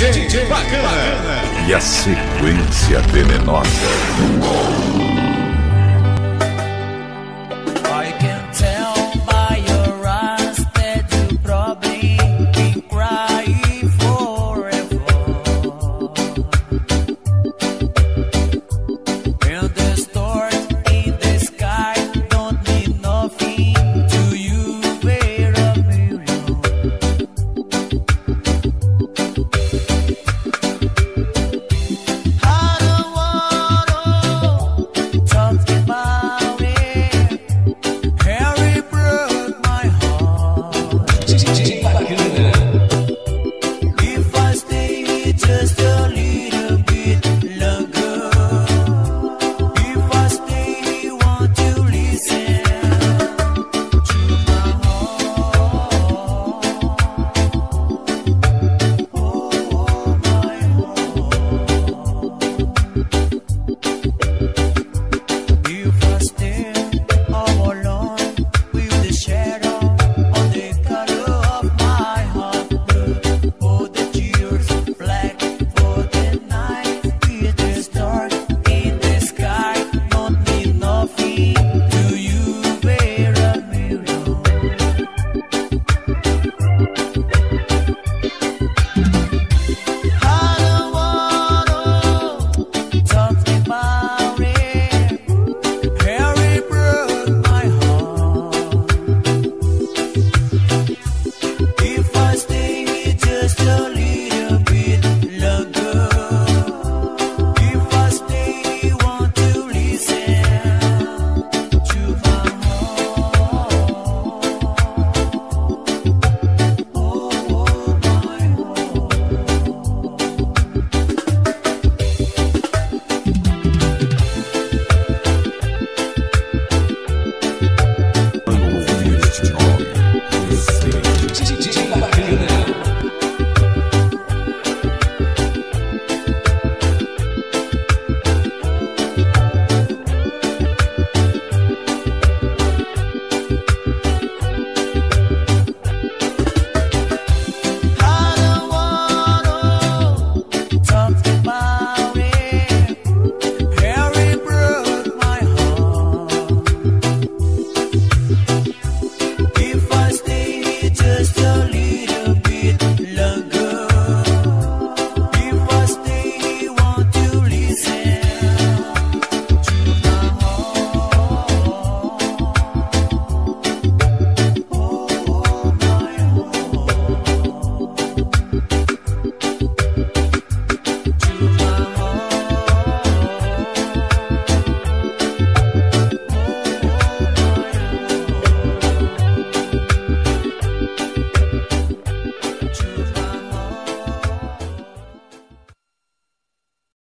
DJ Bacana. E a sequência venenosa. 的绿